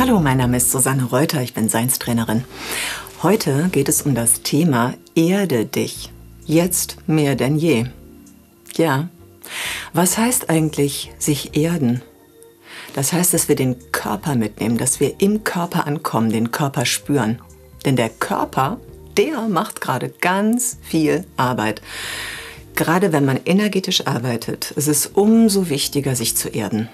Hallo, mein Name ist Susanne Reuter, ich bin Seinstrainerin. Heute geht es um das Thema Erde dich. Jetzt mehr denn je. Ja. Was heißt eigentlich sich erden? Das heißt, dass wir den Körper mitnehmen, dass wir im Körper ankommen, den Körper spüren. Denn der Körper, der macht gerade ganz viel Arbeit. Gerade wenn man energetisch arbeitet, ist es umso wichtiger, sich zu erden.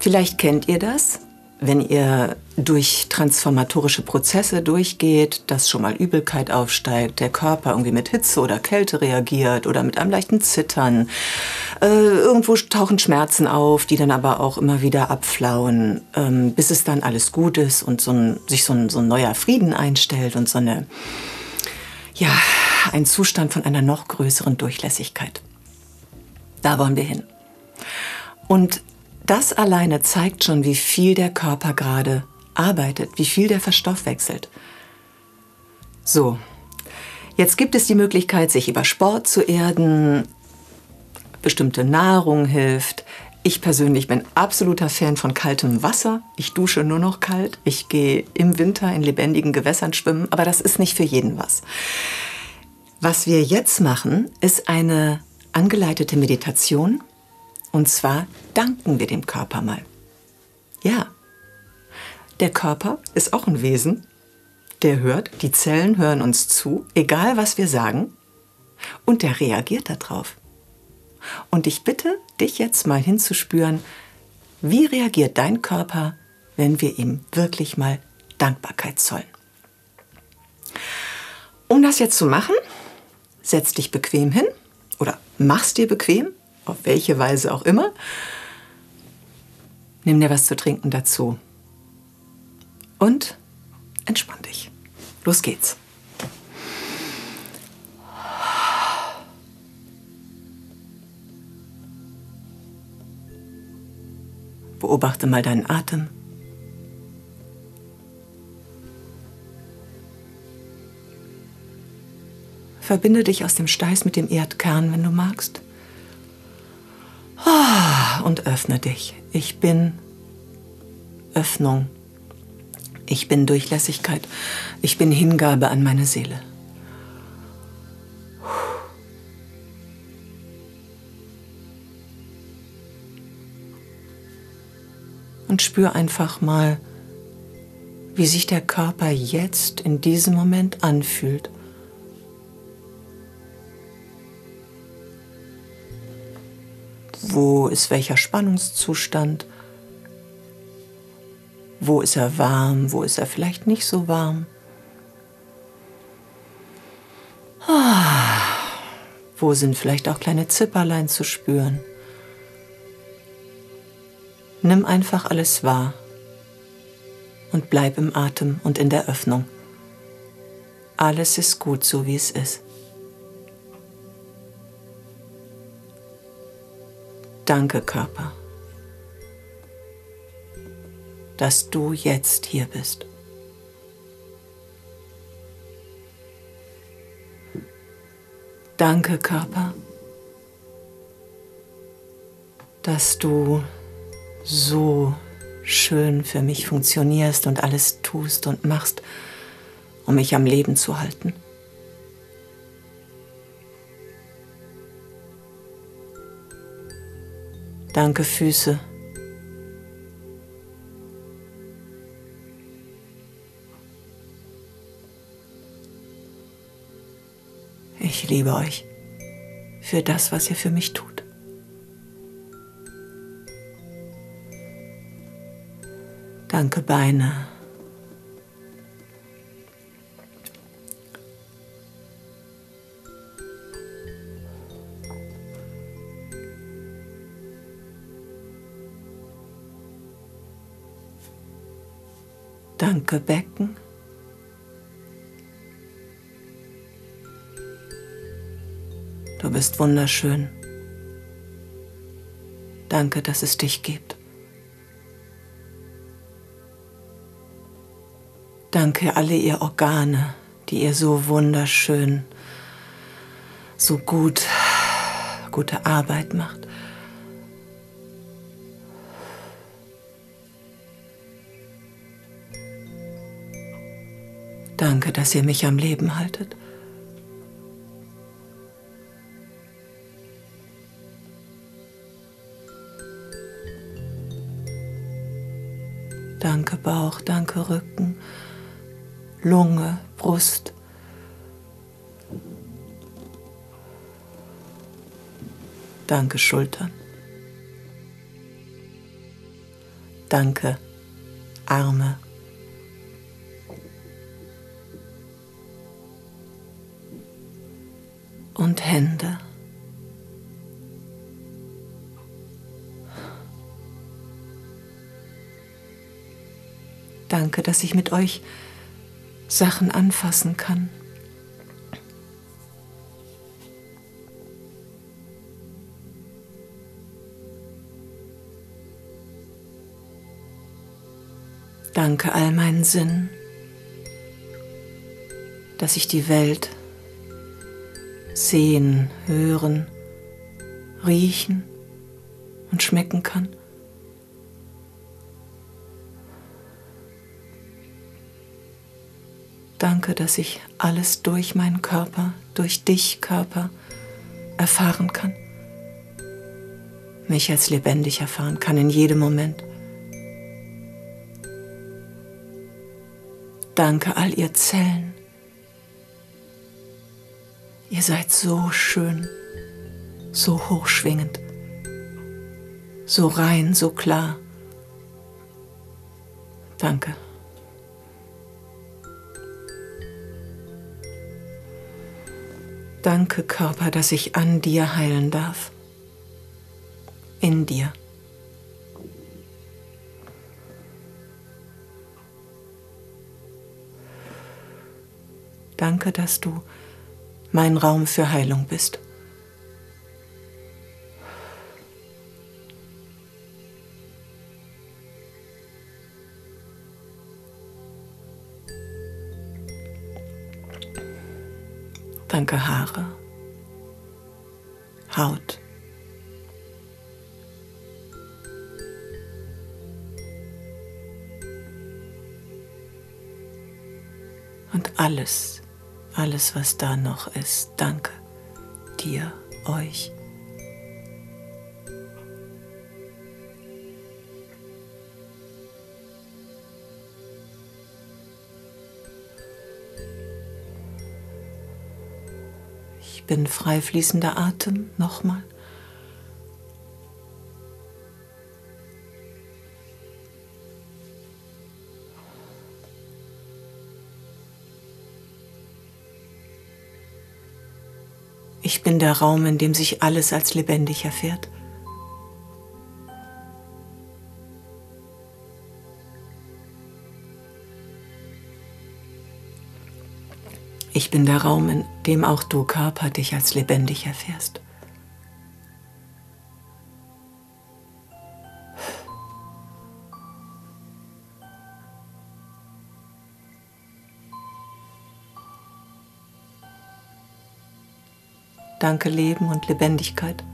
Vielleicht kennt ihr das, wenn ihr durch transformatorische Prozesse durchgeht, dass schon mal Übelkeit aufsteigt, der Körper irgendwie mit Hitze oder Kälte reagiert oder mit einem leichten Zittern. Äh, irgendwo tauchen Schmerzen auf, die dann aber auch immer wieder abflauen, ähm, bis es dann alles gut ist und so ein, sich so ein, so ein neuer Frieden einstellt und so eine, ja, ein Zustand von einer noch größeren Durchlässigkeit. Da wollen wir hin. Und das alleine zeigt schon, wie viel der Körper gerade arbeitet, wie viel der verstoffwechselt. So, jetzt gibt es die Möglichkeit, sich über Sport zu erden, bestimmte Nahrung hilft. Ich persönlich bin absoluter Fan von kaltem Wasser. Ich dusche nur noch kalt. Ich gehe im Winter in lebendigen Gewässern schwimmen, aber das ist nicht für jeden was. Was wir jetzt machen, ist eine angeleitete Meditation und zwar danken wir dem Körper mal. Ja, der Körper ist auch ein Wesen, der hört, die Zellen hören uns zu, egal was wir sagen, und der reagiert darauf. Und ich bitte dich jetzt mal hinzuspüren, wie reagiert dein Körper, wenn wir ihm wirklich mal Dankbarkeit zollen. Um das jetzt zu machen, setz dich bequem hin oder mach's dir bequem auf welche Weise auch immer. Nimm dir was zu trinken dazu. Und entspann dich. Los geht's. Beobachte mal deinen Atem. Verbinde dich aus dem Steiß mit dem Erdkern, wenn du magst. Ah, und öffne dich. Ich bin Öffnung. Ich bin Durchlässigkeit. Ich bin Hingabe an meine Seele. Und spür einfach mal, wie sich der Körper jetzt in diesem Moment anfühlt. Wo ist welcher Spannungszustand? Wo ist er warm? Wo ist er vielleicht nicht so warm? Ah, wo sind vielleicht auch kleine Zipperlein zu spüren? Nimm einfach alles wahr und bleib im Atem und in der Öffnung. Alles ist gut, so wie es ist. Danke, Körper, dass du jetzt hier bist. Danke, Körper, dass du so schön für mich funktionierst und alles tust und machst, um mich am Leben zu halten. Danke Füße. Ich liebe euch für das, was ihr für mich tut. Danke Beine. Danke Becken. Du bist wunderschön. Danke, dass es dich gibt. Danke alle ihr Organe, die ihr so wunderschön, so gut, gute Arbeit macht. Danke, dass ihr mich am Leben haltet. Danke Bauch, danke Rücken, Lunge, Brust. Danke Schultern. Danke Arme. Und Hände. Danke, dass ich mit euch Sachen anfassen kann. Danke all meinen Sinnen, dass ich die Welt sehen, hören, riechen und schmecken kann. Danke, dass ich alles durch meinen Körper, durch dich Körper erfahren kann. Mich als lebendig erfahren kann in jedem Moment. Danke all ihr Zellen. Ihr seid so schön, so hochschwingend, so rein, so klar. Danke. Danke, Körper, dass ich an dir heilen darf. In dir. Danke, dass du mein Raum für Heilung bist. Danke Haare, Haut. Und alles, alles, was da noch ist. Danke dir, euch. Ich bin frei fließender Atem. Nochmal. Ich bin der Raum, in dem sich alles als lebendig erfährt. Ich bin der Raum, in dem auch du Körper dich als lebendig erfährst. Danke Leben und Lebendigkeit.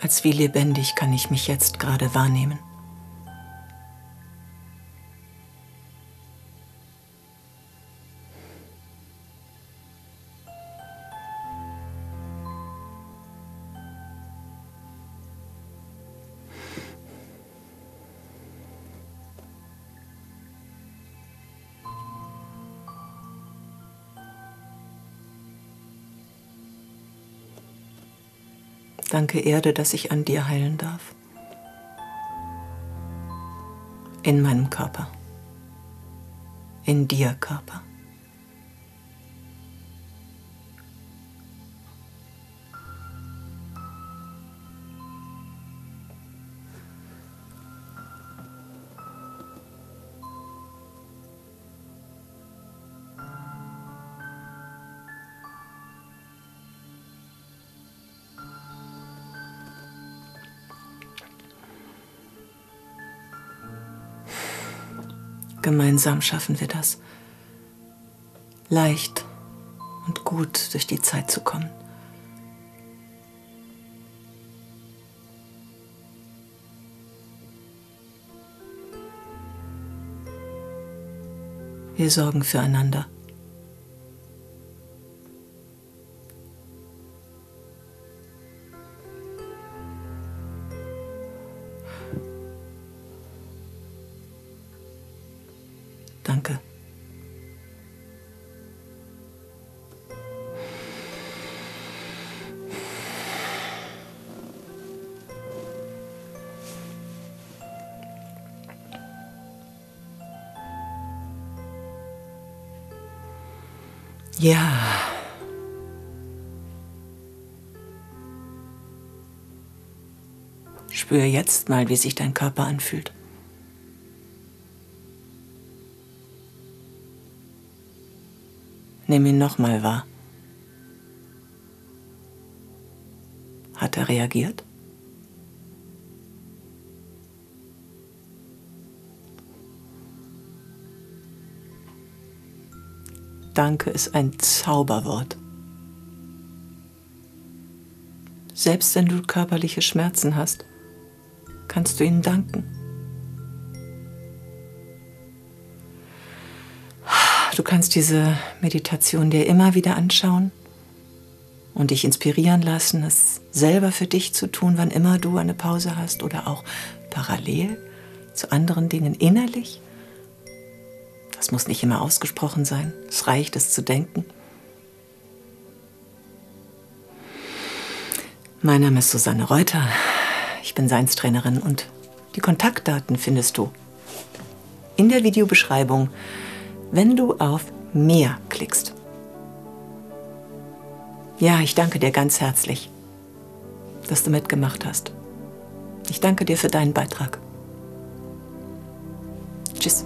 Als wie lebendig kann ich mich jetzt gerade wahrnehmen. Danke Erde, dass ich an dir heilen darf. In meinem Körper. In dir Körper. Gemeinsam schaffen wir das. Leicht und gut durch die Zeit zu kommen. Wir sorgen füreinander. Ja. Spür jetzt mal, wie sich dein Körper anfühlt. Nimm ihn nochmal wahr. Hat er reagiert? Danke ist ein Zauberwort. Selbst wenn du körperliche Schmerzen hast, kannst du ihnen danken. Du kannst diese Meditation dir immer wieder anschauen und dich inspirieren lassen, es selber für dich zu tun, wann immer du eine Pause hast oder auch parallel zu anderen Dingen innerlich. Das muss nicht immer ausgesprochen sein, es reicht es zu denken. Mein Name ist Susanne Reuter, ich bin Seinstrainerin und die Kontaktdaten findest du in der Videobeschreibung wenn du auf Mehr klickst. Ja, ich danke dir ganz herzlich, dass du mitgemacht hast. Ich danke dir für deinen Beitrag. Tschüss.